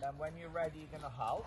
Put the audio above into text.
Then when you're ready, you're gonna halt.